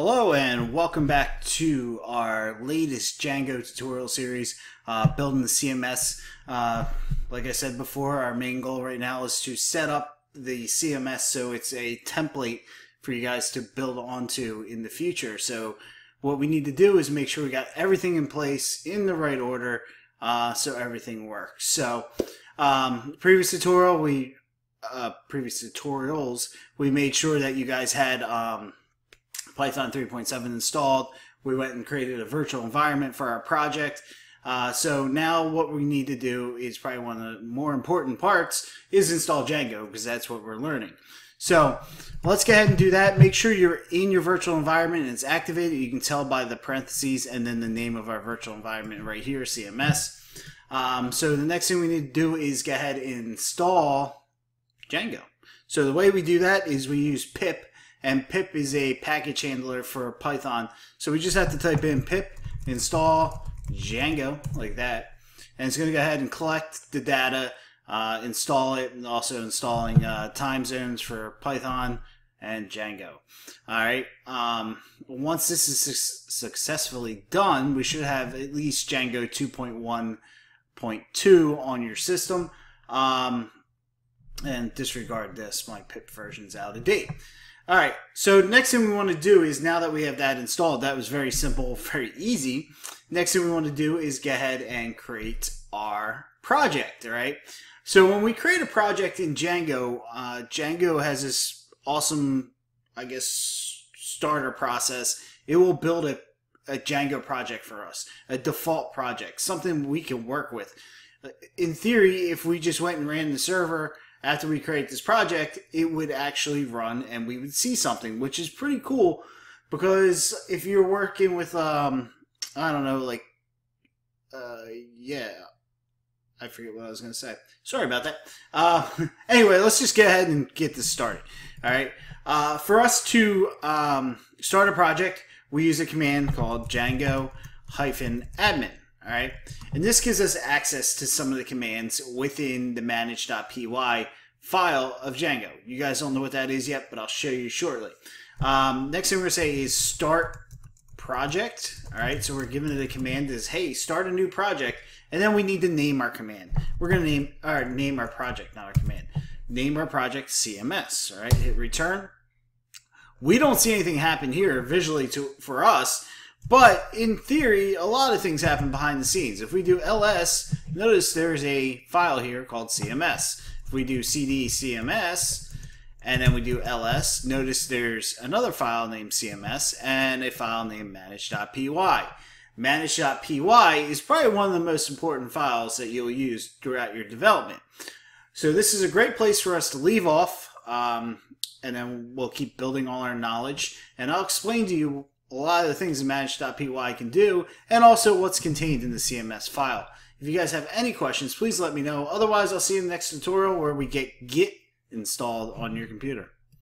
Hello and welcome back to our latest Django tutorial series, uh, building the CMS. Uh, like I said before, our main goal right now is to set up the CMS so it's a template for you guys to build onto in the future. So what we need to do is make sure we got everything in place in the right order uh, so everything works. So um, previous tutorial, we uh, previous tutorials, we made sure that you guys had um, Python 3.7 installed. We went and created a virtual environment for our project. Uh, so now what we need to do is probably one of the more important parts is install Django because that's what we're learning. So let's go ahead and do that. Make sure you're in your virtual environment and it's activated. You can tell by the parentheses and then the name of our virtual environment right here, CMS. Um, so the next thing we need to do is go ahead and install Django. So the way we do that is we use pip and pip is a package handler for Python. So we just have to type in pip install Django like that, and it's going to go ahead and collect the data, uh, install it, and also installing uh, time zones for Python and Django. All right. Um, once this is su- successfully done, we should have at least Django 2.1.2 on your system. Um, and disregard this, my pip version's out of date. All right, so next thing we want to do is now that we have that installed, that was very simple, very easy. Next thing we want to do is go ahead and create our project, all right? So when we create a project in Django, uh, Django has this awesome, I guess, starter process. It will build a, a Django project for us, a default project, something we can work with. In theory, if we just went and ran the server, after we create this project, it would actually run and we would see something, which is pretty cool because if you're working with, um, I don't know, like, uh, yeah, I forget what I was going to say. Sorry about that. Uh, anyway, let's just get ahead and get this started. All right. Uh, for us to um, start a project, we use a command called Django hyphen admin. All right. And this gives us access to some of the commands within the manage.py file of Django. You guys don't know what that is yet, but I'll show you shortly. Um, next thing we're going to say is start project. All right. So we're giving it a command is, hey, start a new project. And then we need to name our command. We're going to name our name our project, not our command. Name our project CMS. All right. Hit return. We don't see anything happen here visually to for us but in theory, a lot of things happen behind the scenes. If we do ls, notice there's a file here called CMS. If we do cd CMS, and then we do ls, notice there's another file named CMS and a file named manage.py. Manage.py is probably one of the most important files that you'll use throughout your development. So this is a great place for us to leave off, um, and then we'll keep building all our knowledge. And I'll explain to you a lot of the things manage.py can do, and also what's contained in the CMS file. If you guys have any questions, please let me know. Otherwise, I'll see you in the next tutorial where we get Git installed on your computer.